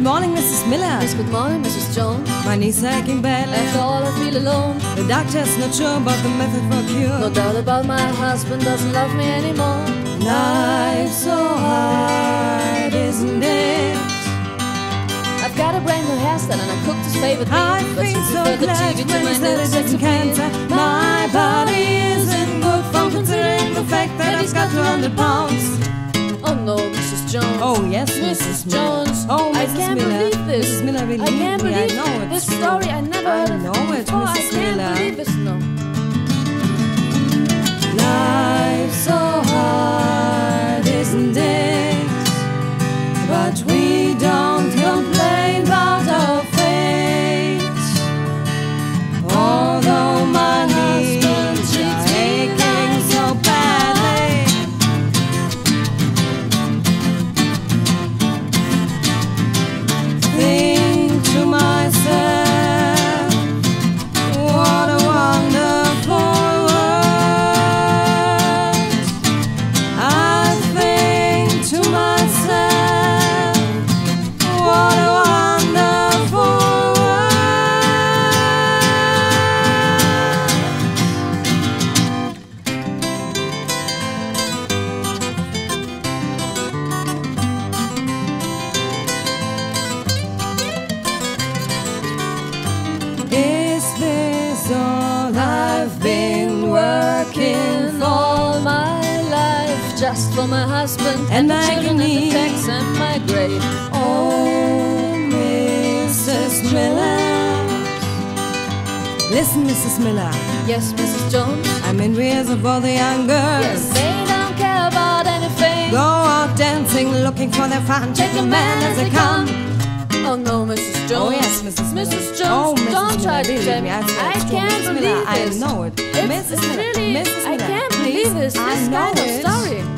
morning, Mrs. Miller. Yes, good morning, Mrs. Jones. My knee's aching badly. After all, I feel alone. The doctor's not sure about the method for cure. No doubt about my husband doesn't love me anymore. Life's so hard, isn't it? I've got a brand new hairstyle and I cooked his favorite meal. I but she so glad to when my you said it isn't cancer. My body isn't good for considering the fact that I've got 200 pounds. Oh. Jones. Oh yes, Mrs. Mrs. Jones. Oh, I Mrs. can't Miller. believe this. Mrs. Miller, believe I can't me, I know it's this true. story. I never I heard of know it, before. I can't Miller. believe this. No. Life's so hard, isn't it? Just for my husband And the my children and the tax and my grave. Oh, Mrs. Miller. Listen, Mrs. Miller. Yes, Mrs. Jones. I'm in rears of all the young girls. Yes, they don't care about anything. Go out dancing, looking for their fun. Take a man as they come. Oh no, Mrs. Jones. Oh yes, Mrs. Miller. Mrs. Jones, Oh, Mrs. don't Miller, try to believe tell me. I, I can't Mrs. believe Miller, this. I know it. It's, Mrs. Miller, really, Mrs. I can't please, believe this. I know kind of story.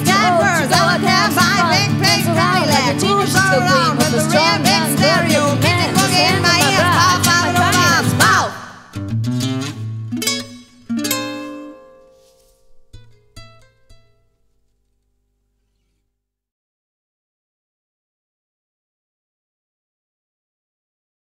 Even if my knees got worse, I would have my big pink. Move around with the